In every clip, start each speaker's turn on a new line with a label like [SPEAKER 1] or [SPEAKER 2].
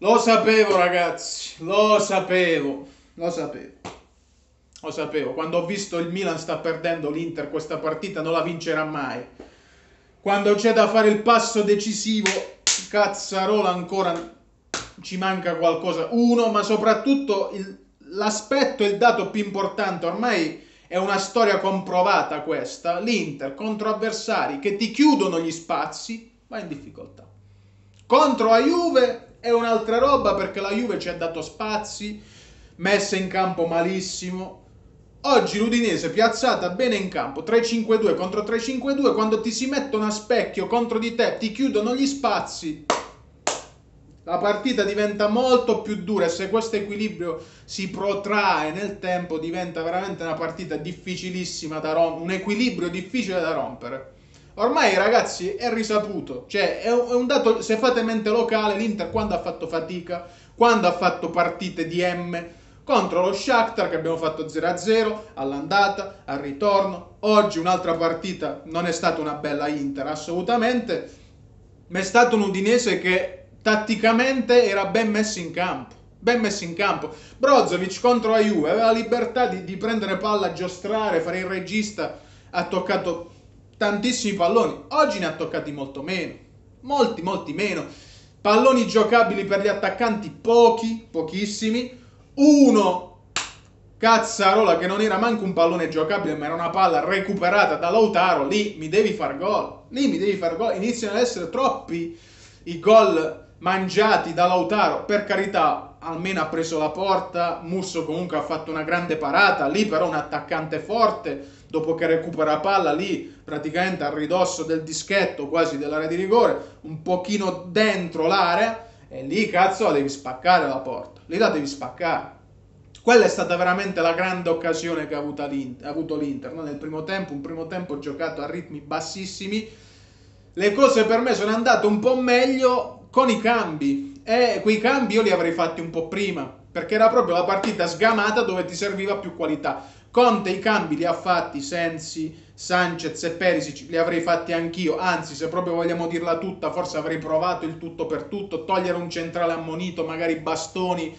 [SPEAKER 1] Lo sapevo ragazzi, lo sapevo, lo sapevo. Lo sapevo, quando ho visto il Milan sta perdendo l'Inter questa partita non la vincerà mai. Quando c'è da fare il passo decisivo, cazzarola ancora ci manca qualcosa. Uno, ma soprattutto l'aspetto e il dato più importante, ormai è una storia comprovata questa, l'Inter contro avversari che ti chiudono gli spazi va in difficoltà. Contro la Juve è un'altra roba perché la Juve ci ha dato spazi, messa in campo malissimo. Oggi l'Udinese piazzata bene in campo, 3-5-2 contro 3-5-2, quando ti si mettono a specchio contro di te, ti chiudono gli spazi, la partita diventa molto più dura e se questo equilibrio si protrae nel tempo diventa veramente una partita difficilissima da rompere, un equilibrio difficile da rompere. Ormai ragazzi è risaputo, cioè è un dato, se fate mente locale, l'Inter quando ha fatto fatica, quando ha fatto partite di M contro lo Shakhtar che abbiamo fatto 0-0 all'andata, al ritorno, oggi un'altra partita non è stata una bella Inter assolutamente, ma è stato un Udinese che tatticamente era ben messo in campo. Ben messo in campo. Brozovic contro la Juve aveva libertà di, di prendere palla, giostrare, fare il regista. Ha toccato tantissimi palloni. Oggi ne ha toccati molto meno. Molti, molti meno. Palloni giocabili per gli attaccanti, pochi, pochissimi. Uno, cazzarola, che non era manco un pallone giocabile, ma era una palla recuperata da Lautaro. Lì mi devi far gol. Lì mi devi far gol. Iniziano ad essere troppi i gol mangiati da Lautaro, per carità, almeno ha preso la porta, Musso comunque ha fatto una grande parata, lì però un attaccante forte, dopo che recupera palla lì praticamente a ridosso del dischetto quasi dell'area di rigore, un pochino dentro l'area e lì cazzo la devi spaccare la porta, lì la devi spaccare. Quella è stata veramente la grande occasione che ha avuto l'Inter, ha avuto l'Inter no? nel primo tempo, un primo tempo giocato a ritmi bassissimi, le cose per me sono andate un po' meglio con i cambi. E quei cambi io li avrei fatti un po' prima, perché era proprio la partita sgamata dove ti serviva più qualità. Conte i cambi li ha fatti Sensi, Sanchez e Perisic, li avrei fatti anch'io, anzi se proprio vogliamo dirla tutta, forse avrei provato il tutto per tutto, togliere un centrale ammonito, magari bastoni,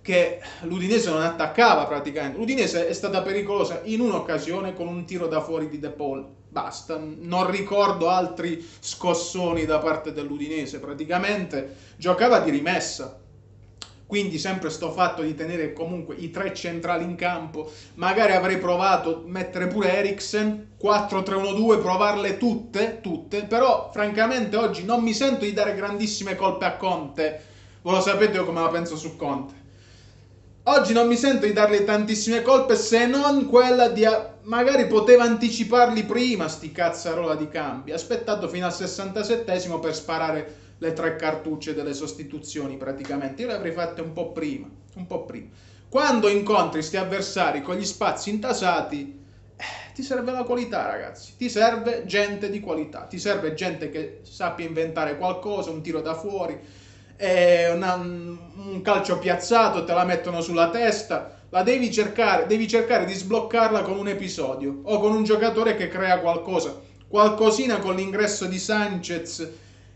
[SPEAKER 1] che l'Udinese non attaccava praticamente. L'Udinese è stata pericolosa in un'occasione con un tiro da fuori di De Paul. Basta, non ricordo altri scossoni da parte dell'Udinese, praticamente. Giocava di rimessa. Quindi sempre sto fatto di tenere comunque i tre centrali in campo, magari avrei provato a mettere pure Eriksen, 4-3-1-2, provarle tutte, tutte, però francamente oggi non mi sento di dare grandissime colpe a Conte. Voi lo sapete io come la penso su Conte Oggi non mi sento di dargli tantissime colpe se non quella di magari poteva anticiparli prima sti cazzarola di cambi. Aspettato fino al 67 per sparare le tre cartucce delle sostituzioni praticamente. Io le avrei fatte un po' prima, un po' prima. Quando incontri sti avversari con gli spazi intasati, eh, ti serve la qualità, ragazzi. Ti serve gente di qualità. Ti serve gente che sappia inventare qualcosa, un tiro da fuori una, un calcio piazzato, te la mettono sulla testa, la devi cercare, devi cercare di sbloccarla con un episodio o con un giocatore che crea qualcosa. Qualcosina con l'ingresso di Sanchez,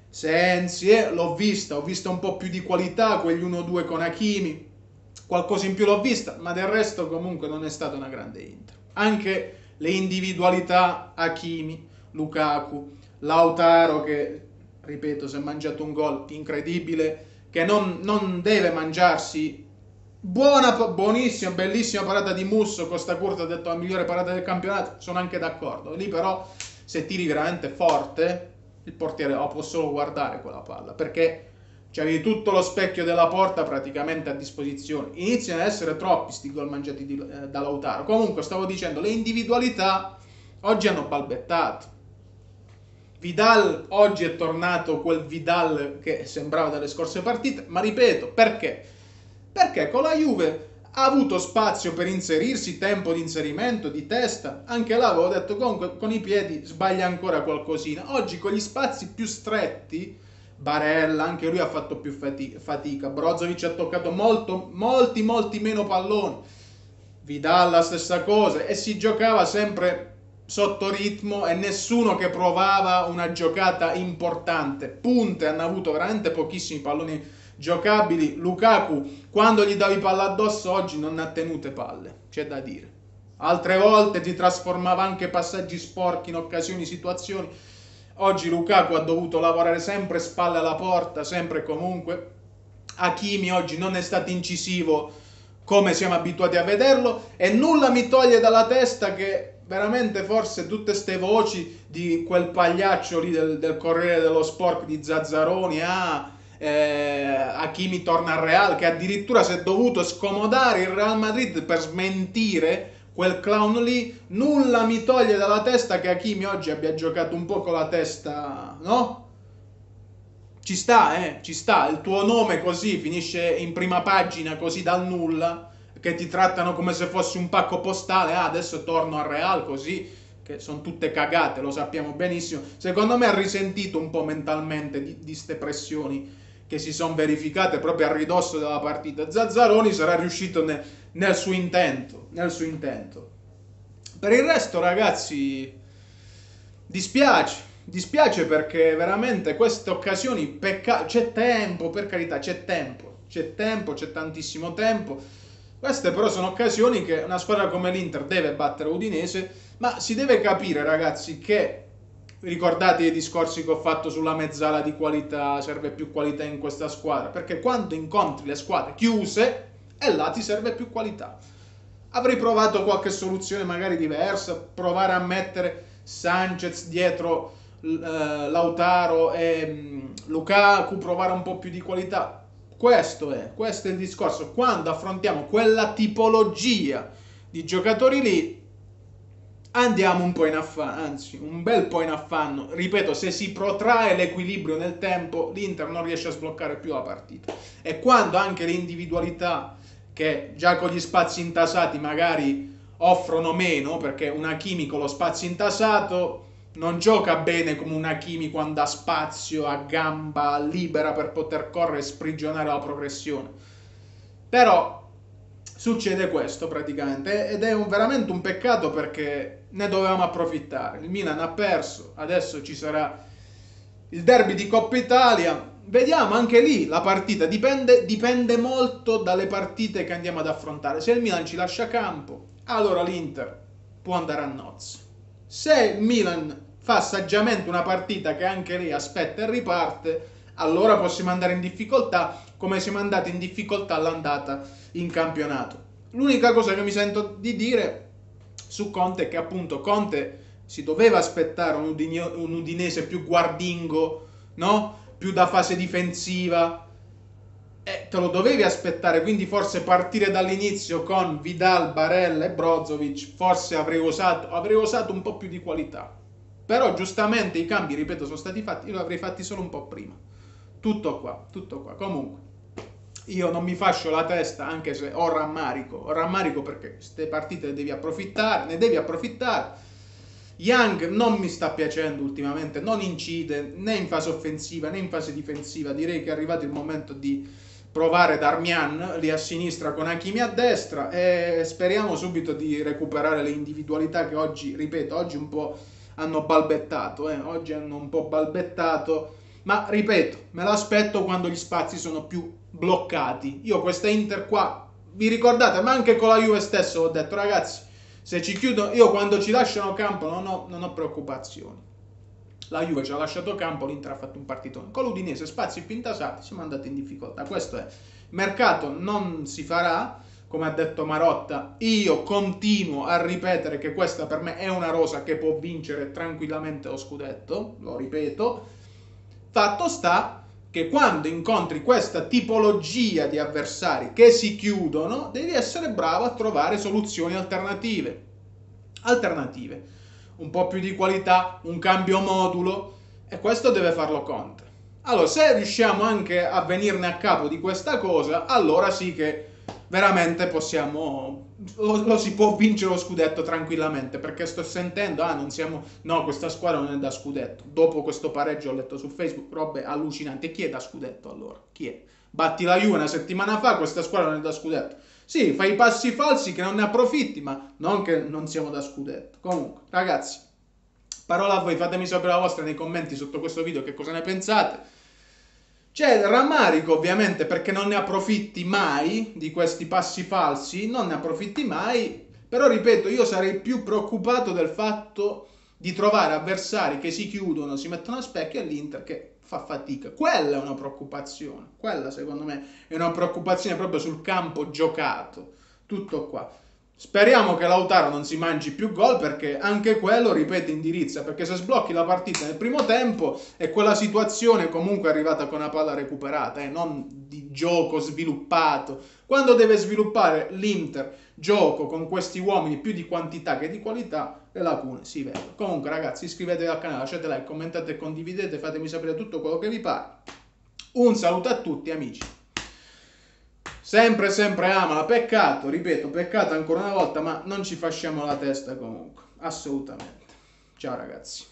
[SPEAKER 1] Sensi, eh, l'ho vista, ho visto un po' più di qualità, quegli 1-2 con Hakimi, qualcosa in più l'ho vista, ma del resto comunque non è stata una grande Inter. Anche le individualità Hakimi, Lukaku, Lautaro che ripeto, si è mangiato un gol incredibile che non, non deve mangiarsi. Buona, buonissima, bellissima parata di Musso, Costa Curta ha detto la migliore parata del campionato, sono anche d'accordo. Lì però se tiri veramente forte, il portiere lo può solo guardare quella palla, perché c'avevi tutto lo specchio della porta praticamente a disposizione. Iniziano ad essere troppi sti gol mangiati di, eh, da Lautaro. Comunque stavo dicendo, le individualità oggi hanno balbettato Vidal oggi è tornato quel Vidal che sembrava dalle scorse partite, ma ripeto, perché? Perché con la Juve ha avuto spazio per inserirsi, tempo di inserimento, di testa. Anche là avevo detto comunque con i piedi sbaglia ancora qualcosina. Oggi con gli spazi più stretti, Barella, anche lui ha fatto più fatica. Brozovic ha toccato molto, molti, molti meno palloni. Vidal la stessa cosa e si giocava sempre sotto ritmo e nessuno che provava una giocata importante. Punte hanno avuto veramente pochissimi palloni giocabili. Lukaku, quando gli davi palla addosso, oggi non ha tenute palle, c'è da dire. Altre volte ti trasformava anche passaggi sporchi in occasioni, situazioni. Oggi Lukaku ha dovuto lavorare sempre spalle alla porta, sempre e comunque. Hakimi oggi non è stato incisivo come siamo abituati a vederlo e nulla mi toglie dalla testa che veramente forse tutte queste voci di quel pagliaccio lì del, del Corriere dello Sport di Zazzaroni, ah, eh, Hakimi torna al Real, che addirittura si è dovuto scomodare il Real Madrid per smentire quel clown lì, nulla mi toglie dalla testa che Hakimi oggi abbia giocato un po' con la testa, no? Ci sta, eh, ci sta, il tuo nome così finisce in prima pagina così dal nulla, che ti trattano come se fossi un pacco postale, ah, adesso torno al Real così, che sono tutte cagate, lo sappiamo benissimo. Secondo me ha risentito un po' mentalmente di queste pressioni che si sono verificate proprio a ridosso della partita. Zazzaroni sarà riuscito ne, nel, suo intento, nel suo intento. Per il resto, ragazzi, dispiace, dispiace perché veramente queste occasioni, pecca- c'è tempo, per carità, c'è tempo, c'è tempo, c'è tantissimo tempo. Queste però sono occasioni che una squadra come l'Inter deve battere Udinese, ma si deve capire, ragazzi, che ricordate i discorsi che ho fatto sulla mezzala di qualità, serve più qualità in questa squadra, perché quando incontri le squadre chiuse, e là ti serve più qualità. Avrei provato qualche soluzione magari diversa, provare a mettere Sanchez dietro eh, Lautaro e mm, Lukaku, provare un po' più di qualità. Questo è, questo è il discorso. Quando affrontiamo quella tipologia di giocatori lì, andiamo un po' in affanno, anzi un bel po' in affanno. Ripeto, se si protrae l'equilibrio nel tempo, l'Inter non riesce a sbloccare più la partita. E quando anche le individualità che già con gli spazi intasati magari offrono meno, perché un chimico lo spazio intasato non gioca bene come un Hakimi quando ha spazio, a gamba libera per poter correre e sprigionare la progressione. Però succede questo praticamente ed è un, veramente un peccato perché ne dovevamo approfittare. Il Milan ha perso, adesso ci sarà il derby di Coppa Italia. Vediamo anche lì la partita, dipende, dipende molto dalle partite che andiamo ad affrontare. Se il Milan ci lascia campo, allora l'Inter può andare a nozze. Se il Milan fa saggiamente una partita che anche lì aspetta e riparte, allora possiamo andare in difficoltà come siamo andati in difficoltà all'andata in campionato. L'unica cosa che mi sento di dire su Conte è che appunto Conte si doveva aspettare un Udinese più guardingo, no? più da fase difensiva. E te lo dovevi aspettare, quindi forse partire dall'inizio con Vidal, Barella e Brozovic, forse avrei osato, avrei osato un po' più di qualità. Però giustamente i cambi, ripeto, sono stati fatti, io li avrei fatti solo un po' prima. Tutto qua, tutto qua. Comunque, io non mi fascio la testa anche se ho rammarico, ho rammarico perché queste partite ne devi approfittare, ne devi approfittare. Young non mi sta piacendo ultimamente, non incide né in fase offensiva né in fase difensiva. Direi che è arrivato il momento di provare Darmian lì a sinistra con Hakimi a destra e speriamo subito di recuperare le individualità che oggi, ripeto, oggi un po' hanno balbettato, eh? oggi hanno un po' balbettato ma ripeto, me l'aspetto quando gli spazi sono più bloccati. Io questa Inter qua, vi ricordate, ma anche con la Juve stesso ho detto ragazzi, se ci chiudono, io quando ci lasciano campo non ho, non ho preoccupazioni. La Juve ci ha lasciato campo, l'Inter ha fatto un partitone. Con l'Udinese spazi più intasati, siamo andati in difficoltà. Questo è. Mercato non si farà, come ha detto Marotta. Io continuo a ripetere che questa per me è una rosa che può vincere tranquillamente lo scudetto, lo ripeto Fatto sta che quando incontri questa tipologia di avversari che si chiudono, devi essere bravo a trovare soluzioni alternative. Alternative. Un po' più di qualità, un cambio modulo e questo deve farlo Conte. Allora, se riusciamo anche a venirne a capo di questa cosa, allora sì che veramente possiamo lo, lo, si può vincere lo scudetto tranquillamente perché sto sentendo ah non siamo no questa squadra non è da scudetto. Dopo questo pareggio ho letto su Facebook robe allucinanti. Chi è da scudetto allora? Chi è? Batti la Juve una settimana fa questa squadra non è da scudetto sì fai i passi falsi che non ne approfitti ma non che non siamo da scudetto. Comunque ragazzi parola a voi fatemi sapere la vostra nei commenti sotto questo video che cosa ne pensate. C'è rammarico ovviamente perché non ne approfitti mai di questi passi falsi, non ne approfitti mai, però ripeto, io sarei più preoccupato del fatto di trovare avversari che si chiudono, si mettono a specchio e l'Inter che fa fatica. Quella è una preoccupazione, quella secondo me è una preoccupazione proprio sul campo giocato. Tutto qua. Speriamo che Lautaro non si mangi più gol perché anche quello, ripeto, indirizza. Perché se sblocchi la partita nel primo tempo è quella situazione comunque arrivata con una palla recuperata, eh, non di gioco sviluppato. Quando deve sviluppare l'Inter gioco con questi uomini più di quantità che di qualità, le lacune si vedono. Comunque ragazzi iscrivetevi al canale, lasciate like, commentate condividete, fatemi sapere tutto quello che vi pare. Un saluto a tutti amici. Sempre, sempre amala. Peccato, ripeto, peccato ancora una volta, ma non ci fasciamo la testa comunque. Assolutamente. Ciao ragazzi.